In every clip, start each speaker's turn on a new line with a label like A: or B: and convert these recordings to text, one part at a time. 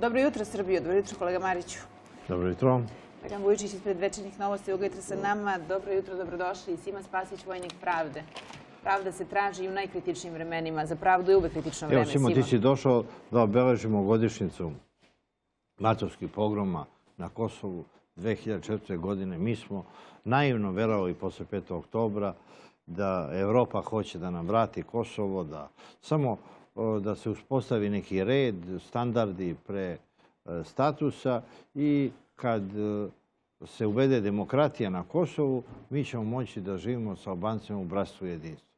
A: Dobro jutro Srbijo, dobro jutro kolega Mariću.
B: Dobro jutro.
A: Dragan Vujičić ispred večernjih novosti jutra sa nama. Dobro jutro, dobrodošli. Sima Spasić, vojnik pravde. Pravda se traži i u najkritičnijim vremenima. Za pravdu je uvek kritično vreme.
B: Evo Simo, ti si došao da obeležimo godišnjicu matovskih pogroma na Kosovu 2004. godine. Mi smo naivno verovali posle 5. oktobra da Evropa hoće da nam vrati Kosovo, da samo da se uspostavi neki red, standardi pre e, statusa i kad e, se uvede demokratija na Kosovu, mi ćemo moći da živimo sa Albancima u bratstvu i jedinstvu.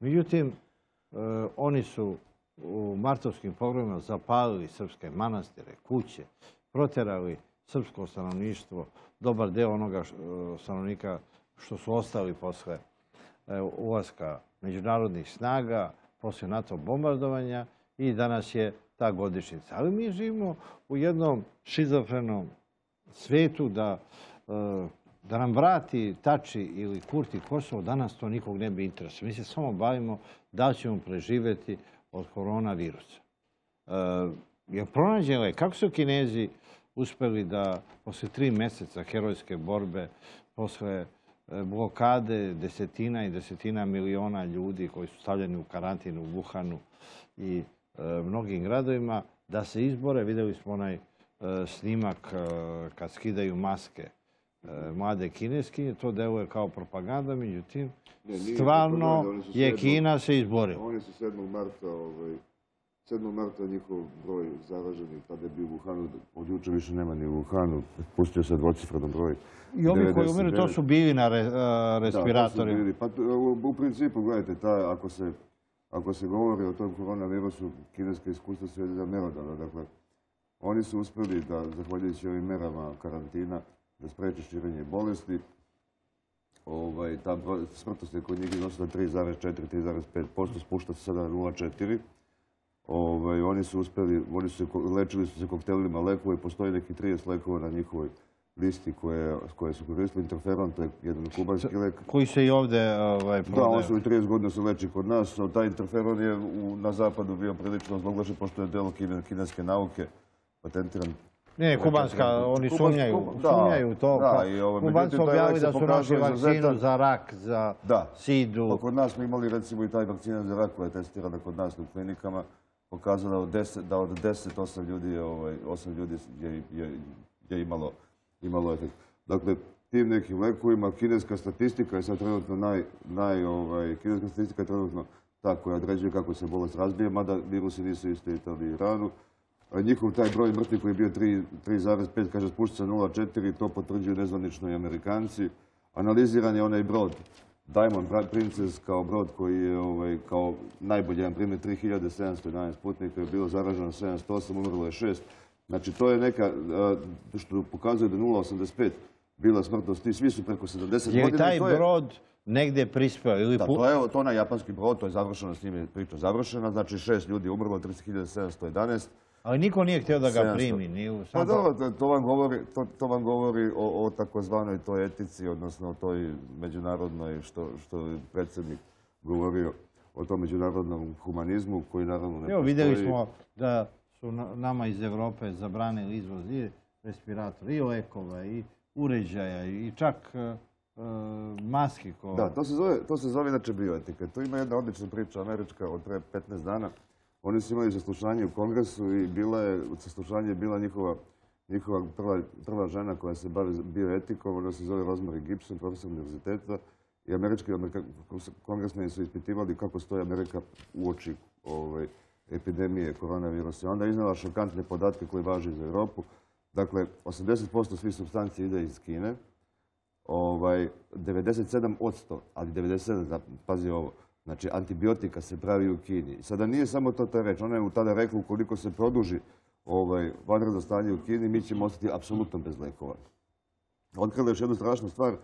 B: Međutim, e, oni su u martovskim pogromima zapalili srpske manastire, kuće, proterali srpsko stanovništvo, dobar deo onoga stanovnika što su ostali posle ulaska međunarodnih snaga, posle NATO bombardovanja i danas je ta godišnjica. Ali mi živimo u jednom šizofrenom svetu da, e, da nam vrati Tači ili Kurti Kosovo, danas to nikog ne bi interesuje. Mi se samo bavimo da ćemo preživeti od koronavirusa. E, je pronađen lek? Kako su Kinezi uspeli da posle tri meseca herojske borbe, posle blokade desetina i desetina miliona ljudi koji su stavljeni u karantinu u Wuhanu i e, mnogim gradovima, da se izbore. Videli smo onaj e, snimak e, kad skidaju maske e, mlade kineski, to deluje kao propaganda, međutim, stvarno je Kina se izborila.
C: Oni su 7. marta, ovaj, 7. marta njihov broj zaraženih, tada je bio u Wuhanu, od juče više nema ni u Wuhanu, pustio se dvocifredan broj.
B: I ovi koji umiru, to
C: 99.
B: su bili na re- e,
C: Da, to su
B: respiratorima.
C: bili. Pa, to- u, u principu, gledajte, ta, ako, se, ako se govori o tom koronavirusu, kineska iskustva su jedna merodavna. Dakle, oni su uspjeli da, zahvaljujući ovim merama karantina, da spreče širenje bolesti. Ovaj, ta smrtnost je kod njih iznosila 3,4-3,5%, spušta se sada na 0,4%. Ovaj, oni su uspjeli, oni su se, lečili su se koktelima lekova i postoji neki 30 lekova na njihovoj listi koje, koje su koristili. Interferon, to je jedan kubanski lek.
B: koji se i ovde ovaj,
C: Da, on se i 30 godina se leči kod nas, taj interferon je u, na zapadu bio prilično zloglašen, pošto je delo kine- kineske nauke patentiran.
B: Ne, ne, kubanska, oni sumnjaju, sumnjaju to.
C: da,
B: pa
C: i ovo,
B: Kubanci objavili da su našli vakcinu za rak, za
C: Da.
B: sidu.
C: Pa kod nas smo imali recimo i taj vakcina za rak koja je testirana kod nas u klinikama, 10, da od 10 8 ljudi ovaj, 8 ljudi je, je, je imalo, imalo efekt. Dakle, tim nekim lekovima, kineska statistika je sad trenutno naj, ovaj, kineska statistika je trenutno ta koja određuje kako se bolest razbije, mada virusi nisu isti Italiji i Iranu. Njihov taj broj mrtvih koji je bio 3 3,5, kaže spušta se 0,4, to potvrđuju nezvanično i Amerikanci. Analiziran je onaj brod, Diamond Princess kao brod koji je ovaj, kao najbolji jedan primjer, 3711 putnika je bilo zaraženo 708, umrlo je 6. Znači to je neka, a, što pokazuje da je 0,85 bila smrtnost, ti svi su preko 70
B: Je li
C: godina.
B: taj
C: to je-
B: brod negde prispeo? Ili
C: da, to je to je onaj japanski brod, to je završeno, s njim je priča završena, znači šest ljudi je umrlo, 30.711.
B: Ali niko nije htio da ga
C: 700.
B: primi. Ni u,
C: Pa dobro, to, to vam govori, to, to vam govori o, o takozvanoj toj etici, odnosno o toj međunarodnoj, što, što je predsjednik govorio o tom međunarodnom humanizmu koji naravno ne
B: Evo, vidjeli smo da su na- nama iz Evrope zabranili izvoz i respiratora, i lekova, i uređaja, i čak e, e, maski. Ko...
C: Da, to se zove, to se zove inače bioetika. To ima jedna odlična priča američka od pre 15 dana. Oni su imali saslušanje u kongresu i bila je, u saslušanju je bila njihova, njihova prva, žena koja se bavi bioetikom, ona se zove Rosemary Gibson, profesor univerziteta. I američki kongresmeni su ispitivali kako stoji Amerika u oči ovaj, epidemije koronavirusa. Onda je iznala šokantne podatke koje važe za Europu. Dakle, 80% svih substanci ide iz Kine, ovaj, 97%, ali 97%, da, pazi ovo, znači antibiotika se pravi u Kini. Sada nije samo to ta reč, ona je mu tada rekla ukoliko se produži ovaj, vanredno stanje u Kini, mi ćemo ostati apsolutno bez lekova. Otkrila je još jednu strašnu stvar,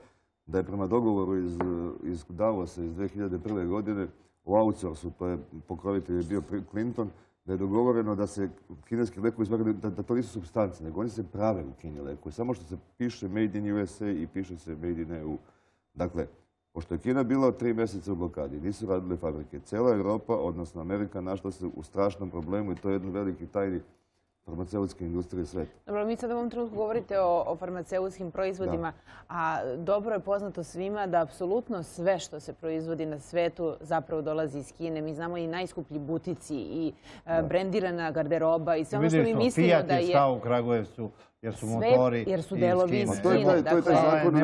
C: da je prema dogovoru iz, iz Davosa iz 2001. godine u outsourcu, to je pokrovitelj je bio Clinton, da je dogovoreno da se kineski lekovi, da, da to nisu substance, nego oni se prave u Kini lekovi. Samo što se piše Made in USA i piše se Made in EU. Dakle, pošto je Kina bila tri mjeseca u blokadi, nisu radile fabrike. Cijela Europa, odnosno Amerika, našla se u strašnom problemu i to je jedan veliki tajni farmaceutske industrije sveta.
A: Dobro, mi sad u ovom trenutku govorite o, o farmaceutskim proizvodima, a dobro je poznato svima da apsolutno sve što se proizvodi na svetu zapravo dolazi iz Kine. Mi znamo i najskuplji butici i e, brendirana garderoba i sve ono što mi mislimo
B: Fiat
A: da
B: je
A: je...
B: stao u Kragujevcu jer su motori
A: jer su delovi iz
B: Kine.
C: To je taj, je taj
A: Dakle,
C: zakon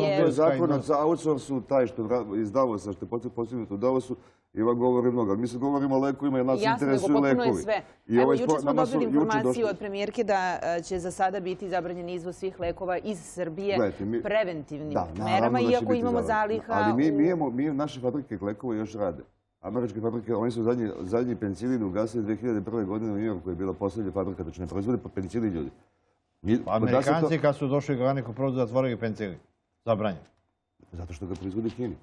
C: je zakon o outsourcu, taj što iz Davosa, što je postignut u Davosu, i ova govori mnogo. Ali mi se govorimo o lekovima jer nas
A: Jasno, nego
C: interesuju
A: potpuno je
C: lekovi.
A: sve.
C: I
A: Evo,
C: ovaj
A: juče smo dobili informaciju od premijerke da e, će za sada biti zabranjen izvoz svih lekova iz Srbije
C: Gledajte, mi-
A: preventivnim
C: Da,
A: merama, iako imamo zaliha
C: Ali mi,
A: u-
C: mi, imamo, mi naše fabrike lekova još rade. Američke fabrike, oni su zadnji, zadnji penicilin ugasili 2001. godine u New Yorku, je bila posljednja fabrika, da će ne proizvodi po penicilin ljudi. Je to-
B: Amerikanci kad su došli do nekog proizvoda zatvorili penicilin. Zabranjen.
C: Zato što ga proizvodi Kini.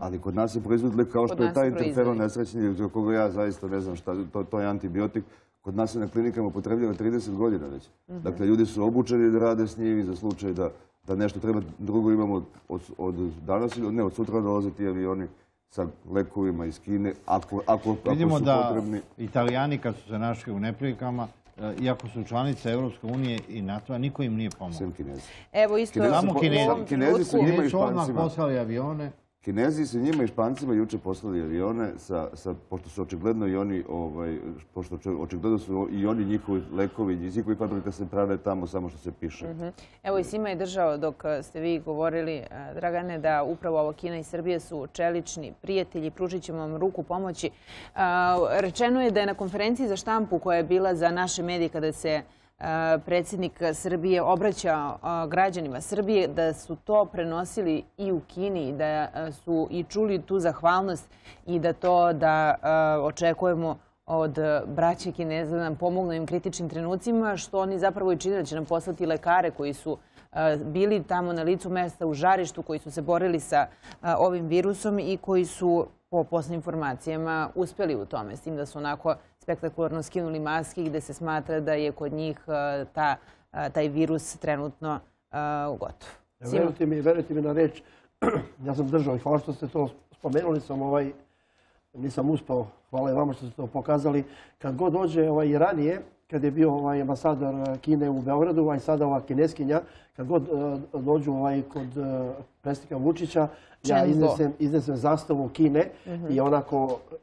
C: Ali kod nas se proizvodi lek kao
A: Kod
C: što je taj interferon nesrećni, za koga ja zaista ne znam šta, to, to je antibiotik. Kod nas se na klinikama upotrebljava 30 godina već. Dakle, ljudi su obučeni da rade s njim i za slučaj da, da nešto treba. Drugo imamo od, od danas, ili- ne, od sutra dolaze ti avioni sa lekovima iz Kine, ako, ako, ako
B: Vidimo
C: su
B: da
C: potrebni.
B: Italijani kad su se našli u neprilikama, iako su članice Europske unije i NATO-a, niko im nije pomogao.
A: Evo isto
C: Kinezi
B: Samo Kinezi.
C: Kinezi su njima i
B: Kinezi su odmah
C: Špancima.
B: poslali avione.
C: Kinezi su njima i Špancima juče poslali avione, sa, sa, pošto su očigledno i oni, ovaj, pošto očigledno su i oni njihovi lekovi, iz njihovih fabrika se prave tamo samo što se piše.
A: Evo i Sima je držao dok e, ste vi govorili, e, Dragane, da upravo ovo Kina i Srbije su čelični prijatelji, pružit ćemo vam ruku pomoći. A, Rečeno je da je na konferenciji za štampu koja je bila za naše medije kada se e, predsjednik Srbije obraćao e, građanima Srbije, da su to prenosili i u Kini, da e, su i čuli tu zahvalnost i da to da e, očekujemo od e, braće Kineza da nam pomognu ovim kritičnim trenucima, što oni zapravo i čine da će nam poslati lekare koji su e, bili tamo na licu mesta u žarištu, koji su se borili sa e, ovim virusom i koji su po poslednjim informacijama uspeli u tome, s tim da su onako spektakularno skinuli maske gde se smatra da je kod njih e, ta, e, taj virus trenutno e, gotov.
D: Verujte mi, verujte mi na reč, ja sam držao i hvala što ste to spomenuli, sam ovaj, nisam uspao, hvala i vama što ste to pokazali. Kad god dođe ovaj, i ranije, kad je bio ovaj ambasador Kine u Beogradu, a i sada ova kineskinja, kad god dođu ovaj, kod predsjednika Vučića, ja iznesem, iznesem zastavu Kine i onako eh,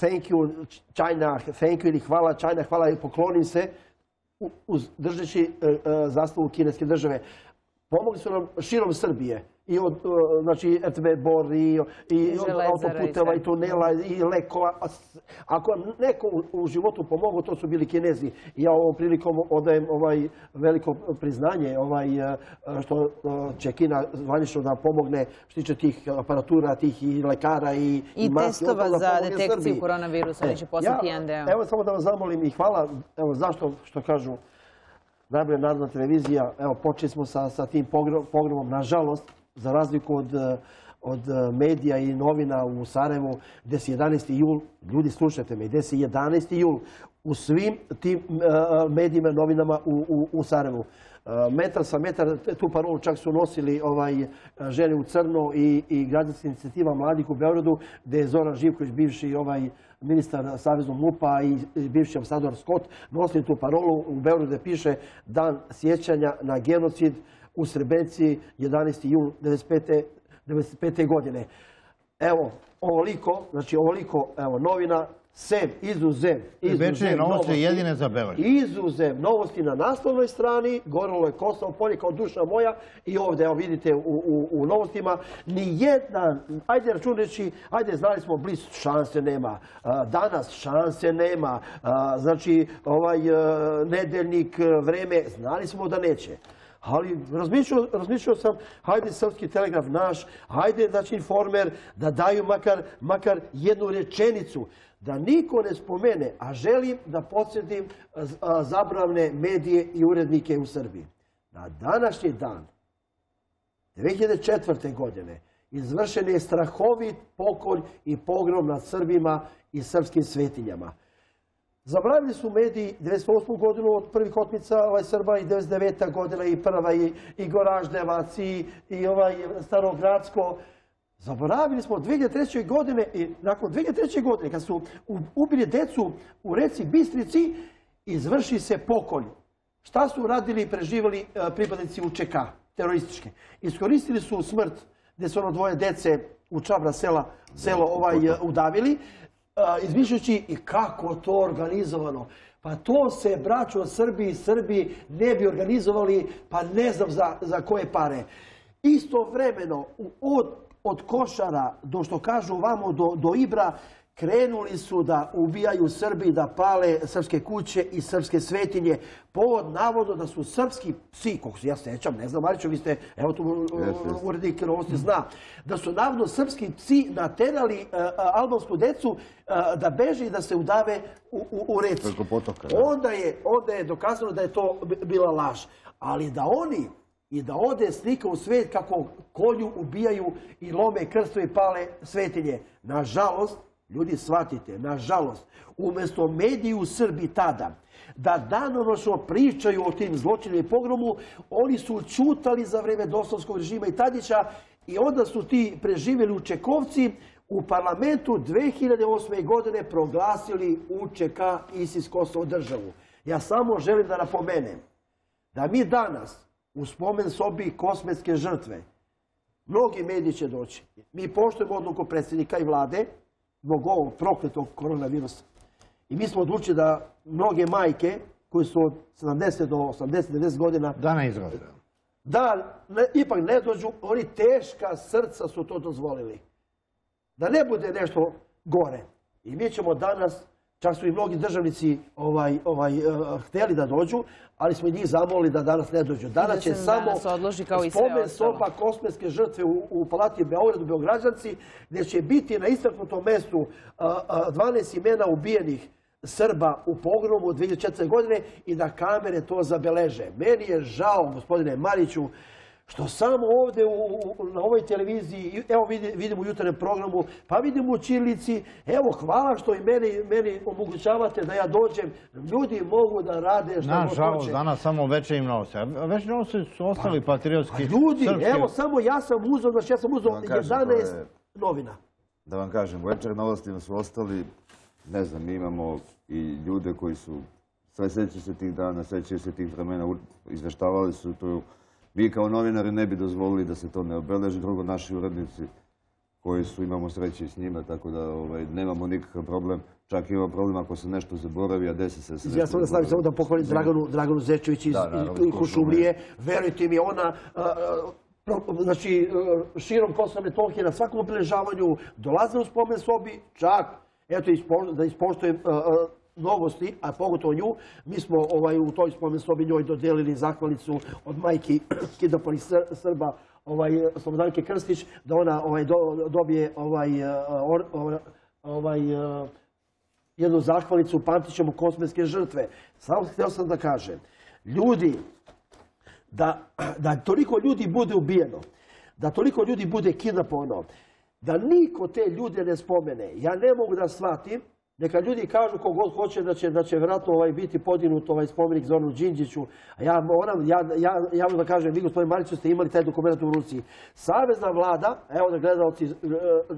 D: thank you China, thank you ili hvala China, hvala i poklonim se uz, držeći e, e, zastavu kineske države. Pomogli su nam širom Srbije. I od e, znači, Bor i, i od autoputeva i tunela i lekova. Ako neko u, životu pomogao, to su bili Kinezi. Ja ovom prilikom odajem ovaj veliko priznanje ovaj, e, što će Kina zvanično da pomogne što se tiče tih aparatura, tih i lekara i,
A: I testova za detekciju koronavirusa,
D: E,
A: poslati
D: ja,
A: deo.
D: Evo samo da vas zamolim i hvala. Evo zašto što kažu najbolja narodna televizija. Evo počeli smo sa, tim pogro- pogromom. Nažalost, za razliku od, eh, medija i novina u Sarajevu, gde se 11. jul, ljudi slušajte me, gde se 11. jul u svim tim eh, medijima, novinama u, u. Eh, Metar sa metar, tu parolu čak su nosili ovaj, žene u crno i, i građanska inicijativa mladih u Beogradu, gde je Zoran Živković, bivši ovaj, ministar Saveznog MUPA i bivši ambasador Scott, nosili tu parolu u Beogradu piše Dan sjećanja na genocid u Srebrenici 11. jul 95. 95. godine. Evo, ovoliko, znači ovoliko, evo, novina, sem, izuzev,
B: Večernje
D: izuzev
B: novosti je jedine za Beograd.
D: Izuzev novosti na naslovnoj strani, gorilo je Kosovo polje kao duša moja i ovdje, evo vidite u, u, u novostima, ni jedna, ajde računeći, ajde znali smo bliz šanse nema, A, danas šanse nema, A, znači ovaj e, nedeljnik, e, vreme, znali smo da neće. Ali razmišljao, sam, hajde Srpski telegraf naš, hajde znači informer, da daju makar, makar jednu rečenicu, da niko ne spomene, a želim da podsjetim z- a, zabravne medije i urednike u Srbiji. Na današnji dan, 2004. godine, izvršen je strahovit pokolj i pogrom nad Srbima i srpskim svetinjama. Zaboravili su mediji 98. godinu od prvih otmica ovaj Srba i 99. godina i prva i, i Goraždevac i, i ovaj Starogradsko. Zaboravili smo 2003. godine i nakon 2003. godine kad su u- ubili decu u reci Bistrici izvrši se pokolj. Šta su radili i preživjeli e, pripadnici UČK, terorističke? Iskoristili su smrt gdje su ono dvoje dece u Čabra sela, selo ovaj, udavili, izmišljujući i kako to organizovano. Pa to se, braćo Srbi i Srbi, ne bi organizovali, pa ne znam za, koje pare. Istovremeno, od, od košara do što kažu vamo do, do Ibra, krenuli su da ubijaju Srbi, da pale srpske kuće i srpske svetinje. Povod navodno da su srpski psi, koliko se ja sećam, ne znam, Mariću, vi ste, evo tu urednik novosti zna, da su navodno srpski psi naterali e, a, albansku decu a, da beže i da se udave u, u, u reci.
C: Potoka.
D: Onda je, onda je dokazano da je to bi- bila laž. Ali da oni i da ode slika u svet kako kolju, ubijaju i lome krsto i pale svetinje. Nažalost, ljudi shvatite, nažalost, umjesto mediji u Srbiji tada, da danonoćno pričaju o tim zločinima i pogromu, oni su čutali za vreme dosovskog režima i Tadića i onda su ti preživjeli u Čekovci u parlamentu 2008. godine proglasili UČK ISIS Kosovo državu. Ja samo želim da napomenem da mi danas u spomen sobi kosmetske žrtve, mnogi mediji će doći. Mi poštujemo odluku predsjednika i vlade zbog ovog prokletog koronavirusa. I mi smo odlučili da mnoge majke koje su od 70 do 80-90 godina
B: Da ne
D: da ne- ipak ne dođu, oni teška srca su to dozvolili. Da ne bude nešto gore. I mi ćemo danas, čak su i mnogi državnici ovaj, ovaj, eh, htjeli da dođu, ali smo i njih zamolili da danas ne dođu. Danas
A: da
D: će samo spomen soba kosmetske žrtve u, u Palati Beogradu, Beograđanci, gdje će biti na istaknutom mestu a, a, 12 imena ubijenih Srba u pogromu 2004. godine i da kamere to zabeleže. Meni je žao, gospodine Mariću, što samo ovdje u, u- na ovoj televiziji, evo vidi- vidimo u jutarnjem programu, pa vidimo u Čirlici, evo hvala što i meni, meni omogućavate da ja dođem. Ljudi mogu da rade što god
B: Nažalost,
D: hoće.
B: danas samo večernjim novosti. A večernji novosti su ostali
D: Pa
B: patriotski.
D: ljudi,
B: srpski.
D: evo samo ja sam uzeo, znači ja sam
C: to
D: 11
C: je-
D: novina.
C: Da vam kažem, u večer novostima su ostali, ne znam, mi imamo i ljude koji su, sve sećaju se tih dana, sećaju se tih vremena, izveštavali su to. Mi kao novinari ne bi dozvolili da se to ne obeleži, drugo naši urednici koji su, imamo sreće s njima, tako da ovaj, nemamo nikakav problem. Čak imamo problem ako se nešto zaboravi, a desi se se
D: Ja sam da stavim samo da pohvalim Draganu, Draganu Zečević iz,
C: Da,
D: iz. Kušumlije. Verujte mi, ona, pro- znači, a, širom Kosova Metohije na svakom obilježavanju dolaze u spomen sobi, čak, eto, da ispoštujem novosti, a pogotovo nju, mi smo ovaj, u toj spomen sobi njoj dodelili zahvalicu od majki Kidopoli Srba, ovaj, Slobodanke Krstić, da ona ovaj, do- dobije ovaj, or- ovaj, a, jednu zahvalicu, pamtit ćemo kosmetske žrtve. Samo htio sam da kažem, ljudi, da, da toliko ljudi bude ubijeno, da toliko ljudi bude kidnapovano, da niko te ljude ne spomene. Ja ne mogu da shvatim, neka ljudi kažu kogod hoće da će, da će vjerojatno ovaj, biti podignut ovaj spomenik Zoranu Đinđiću. A ja moram, ja, ja, javno da kažem, vi gospodin Mariću ste imali taj dokument u ruci. Savezna vlada, evo da gledalci e,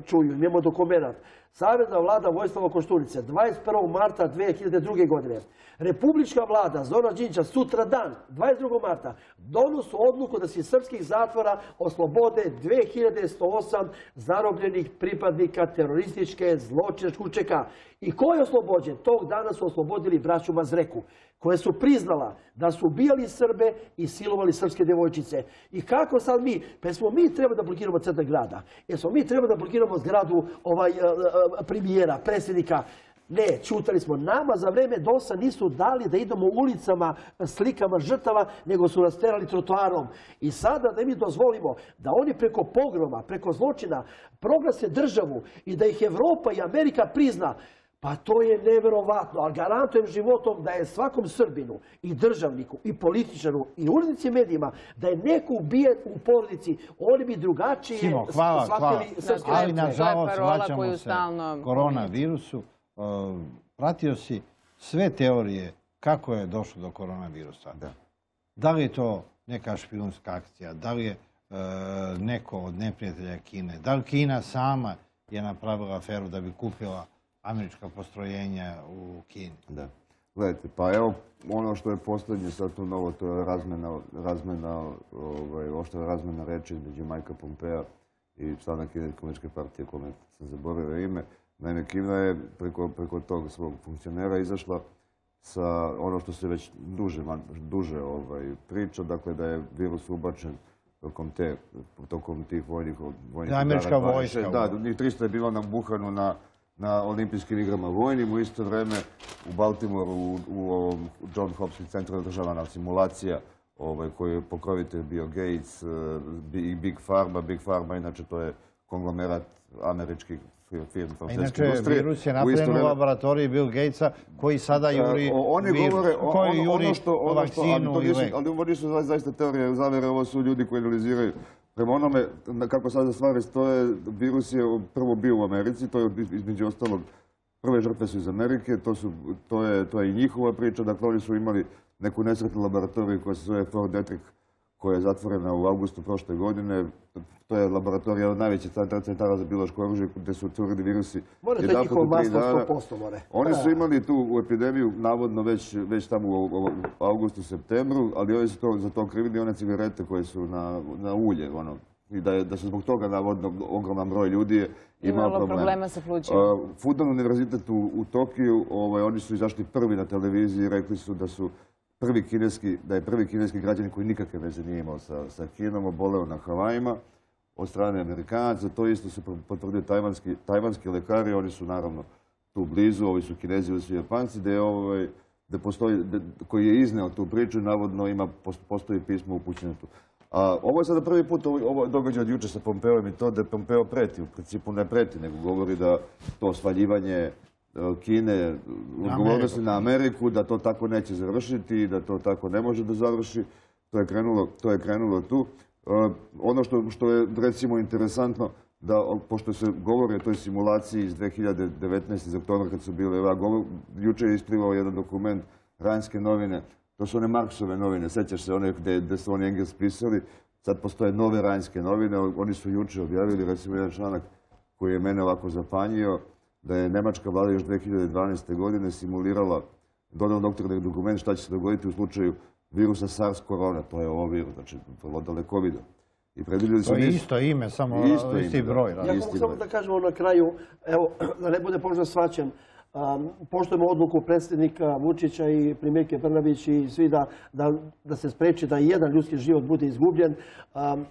D: čuju, imamo dokument. Savezna vlada Vojslava Koštunice, 21. marta 2002. godine. Republička vlada Zora Đinđića sutra dan, 22. marta, donosu odluku da se srpskih zatvora oslobode 2108 zarobljenih pripadnika terorističke zločinačke UČK. I ko je oslobođen? Tog dana su oslobodili braću Mazreku, koje su priznala da su ubijali Srbe i silovali srpske djevojčice. I kako sad mi? Pa smo mi treba da blokiramo centar grada. Jesmo mi treba da blokiramo zgradu ovaj, e, e, premijera, predsjednika. Ne, čutali smo. Nama za vreme DOS-a nisu dali da idemo ulicama slikama žrtava, nego su nas terali trotoarom. I sada da mi dozvolimo da oni preko pogroma, preko zločina proglase državu i da ih Evropa i Amerika prizna, pa to je neverovatno, ali garantujem životom da je svakom Srbinu i državniku i političaru i urednici medijima da je neko ubijen u porodici, oni bi drugačije
B: Simo, hvala, hvala.
D: shvatili srpske
B: Ali, nažalost, vraćamo se
A: stalno
B: koronavirusu. Pratio si sve teorije kako je došlo do koronavirusa.
C: Da.
B: Da li je to neka špijunska akcija, da li je e, neko od neprijatelja Kine, da li Kina sama je napravila aferu da bi kupila američka postrojenja u Kini.
C: Da. Gledajte, pa evo ono što je posljednje sad tu novo, to je razmena, razmena, ovaj, oštra razmena reči između Majka Pompea i člana Kine komunističke partije, kome sam zaboravio ime. Naime, Kina je preko, preko tog svog funkcionera izašla sa ono što se već duže, man- duže ovaj, priča, dakle da je virus ubačen tokom, te, tokom tih vojnih, vojnih
B: Da, američka vojska.
C: 26. Da, njih 300 je bilo na Buhanu na, na olimpijskim igrama vojnim. U isto vreme u Baltimoru u, u ovom John Hopkins centru je održavana simulacija ovaj, koju je pokrovitelj bio Gates eh, i Big Pharma. Big Pharma, inače to je konglomerat američkih fir- firmi
B: A
C: farmaceutske
B: Inače,
C: industrije.
B: virus je napravljen u laboratoriji Bill Gatesa, koji sada juri
C: E, o- oni govore
B: koji
C: ono,
B: juri
C: ono što, ono što, ali,
B: vakcinu
C: to
B: i
C: nisu,
B: lek.
C: ali ovo nisu za- zaista teorije zavere, ovo su ljudi koji analiziraju. Prema onome, kako sada stvari stoje, virus je prvo bio u Americi, to je između ostalog, prve žrtve su iz Amerike, to, je, je i njihova priča, dakle oni su imali neku nesretnu laboratoriju koja se zove Fort Detrick, koja je zatvorena u augustu prošle godine. To je laboratorija od najvećih centara- centara za biološko oružje gdje su otvorili virusi.
D: Mora to je
C: jedanput
D: njihovo
C: u tri
D: masno
C: dana.
D: 100% more.
C: Oni su imali tu u epidemiju navodno već, već tamo u, u augustu, septembru, ali oni su to, za to krivili one cigarete koje su na, na ulje. Ono, I da, je, da su zbog toga navodno ogroman broj ljudi je imao
A: Imalo
C: problema.
A: problema sa plućima.
C: Fudan univerzitet u, u Tokiju, ovaj, oni su izašli prvi na televiziji i rekli su da su prvi kineski, da je prvi kineski građanin koji nikakve veze nije imao sa, sa Kinom, oboleo na Havajima od strane Amerikanaca. To isto su potvrdili tajvanski, tajvanski lekari, oni su naravno tu blizu, ovi su Kinezi, ovi su Japanci, da je ovaj, da postoji, koji je izneo tu priču, navodno ima, post- postoji pismo upućeno tu. A, ovo je sada prvi put, ovo, ovo događaj od juče sa Pompeom i to da Pompeo preti, u principu ne preti, nego govori da to svaljivanje Kine, odgovornosti na Ameriku, da to tako neće završiti i da to tako ne može da završi. To je krenulo, to je krenulo tu. E, ono što, što je recimo interesantno, da pošto se govori o toj simulaciji iz 2019. iz oktobra kad su bile, govor, juče je isplivao jedan dokument Ranjske novine, to su one Marksove novine, sećaš se one gde su oni Engels pisali, sad postoje nove Ranjske novine, oni su juče objavili recimo jedan članak koji je mene ovako zapanjio, da je Nemačka vlada još 2012. godine simulirala, dodao doktorni dokument šta će se dogoditi u slučaju virusa SARS korona, to je ovo virus, znači vrlo dalekovido. I predvidjeli su
B: To je isto ime, samo
C: Isto
B: isti
C: ime,
B: broj.
C: Ja-
D: mogu samo da kažemo na kraju, evo, da ne bude možda svaćen, um, poštujemo odluku predsjednika Vučića i premijerke Brnabić i svi da, da, da se spreči da i jedan ljudski život bude izgubljen. Um,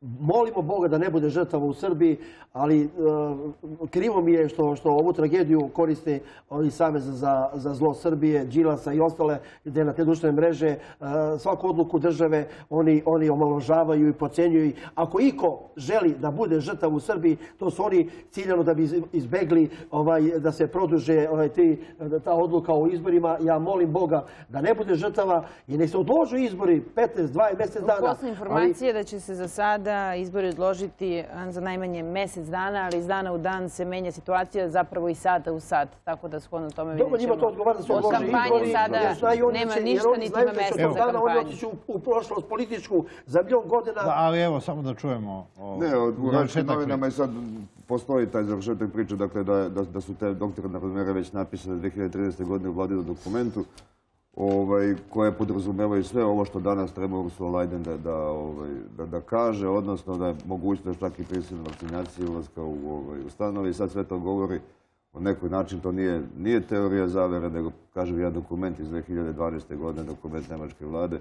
D: molimo Boga da ne bude žrtava u Srbiji, ali uh, krivo mi je što, što ovu tragediju koriste ovi Savez za, za zlo Srbije, Đilasa i ostale, gde na te društvene mreže uh, svaku odluku države oni, oni omaložavaju i pocenjuju. Ako iko želi da bude žrtav u Srbiji, to su oni ciljano da bi iz- izbegli ovaj, da se produže ovaj, ti, ta odluka o izborima. Ja molim Boga da ne bude žrtava i nek se odložu izbori 15, 20 mjesec dana.
A: Posle informacije da će se za sada izbori odložiti za najmanje mjesec dana, ali iz dana u dan se menja situacija zapravo i sata u sat. Tako da shodno tome vidjet
D: Dobro, njima
A: ćemo.
D: to odgovara da se
A: Od
D: odlože
A: kampanje
D: izbori,
A: sada
D: jer znaju oni
A: nema
D: će- jer
A: ništa,
D: oni
A: niti
D: znaju
A: ima
D: tog
A: za
D: dana Oni
A: kampanju.
D: otići u, prošlost političku za milion godina.
B: Da, ali evo, samo da čujemo o,
C: Ne, u
B: završetak
C: novinama i sad postoji taj završetak priče, dakle da, da, da su te doktorne razmere već napisane 2013. godine u vladinom dokumentu, ovaj, koje podrazumevaju sve ovo što danas treba Ursula Leiden da, da, ovaj, da, da kaže, odnosno da je mogućnost čak i prisilne vakcinacije ulaska u ovaj, sad sve to govori o nekoj način, to nije, teorija zavere, nego kažem jedan dokument iz 2012. godine, dokument Nemačke vlade,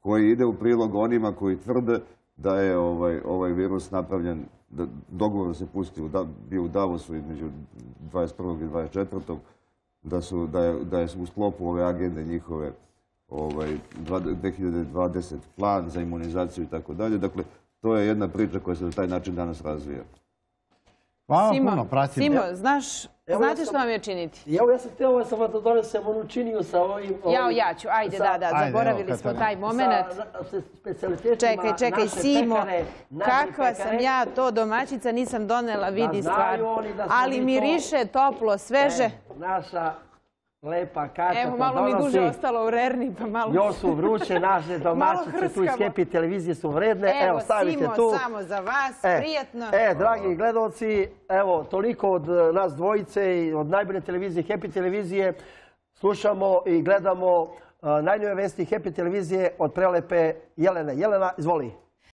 C: koji ide u prilog onima koji tvrde da je ovaj, ovaj virus napravljen, da dogovor se pusti, bio u Davosu između 21. i 24. Da, su, da, je, da je u sklopu ove agende njihove ovaj, 2020 plan za imunizaciju i tako dalje. Dakle, to je jedna priča koja se na taj način danas razvija.
B: Hvala
A: Simo,
B: puno, pratimo.
A: Simo, znaš,
D: Evo, ja
A: znate
D: sam-
A: što vam je činiti?
D: Evo ja sam htio sam da donesem onu činiju sa ovim...
A: Jao,
D: ovim-
A: ja ću, ajde,
D: sa-
A: da, da,
B: Ajde,
A: zaboravili
B: evo,
A: smo taj moment.
D: Sa,
A: Čekaj, čekaj,
D: naše
A: Simo,
D: pekare,
A: kakva sam ja to domaćica, nisam donela, vidi stvar. Ali
D: mi
A: miriše toplo, sveže.
D: E, naša lepa Kaća
A: Evo, malo mi duže ostalo u rerni, pa malo...
D: Još su vruće naše domaćice, tu iz. Happy televizije su vredne. Evo,
A: Evo,
D: stavite
A: Simo,
D: tu.
A: samo za vas,
D: E,
A: prijetno.
D: E, dragi gledalci, evo, toliko od e, nas dvojice i od najbolje televizije, Happy televizije. slušamo i gledamo uh, najnove vesti Happy televizije od prelepe Jelene. Jelena, izvoli.